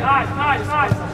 Nice, nice, nice.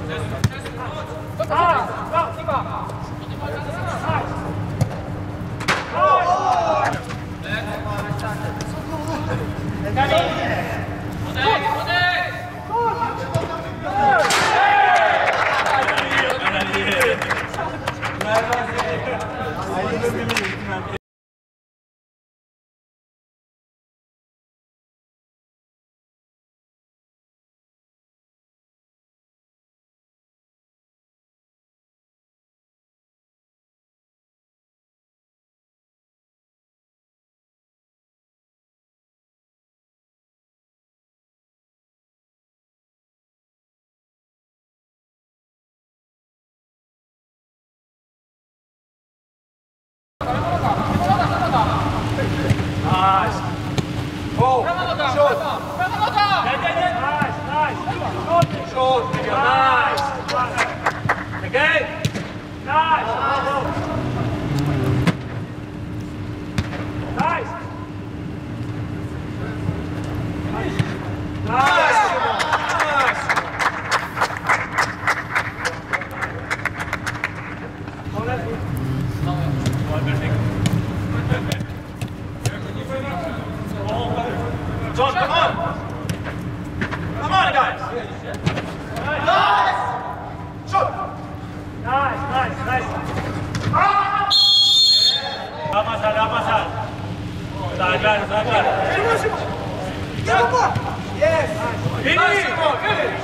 John, come on! Come on, guys! Nice! Shoot! Nice, nice, nice. Va a pasar, va a pasar. Está claro, está claro. Vini! Nice,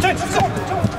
저 기, 저 쪽.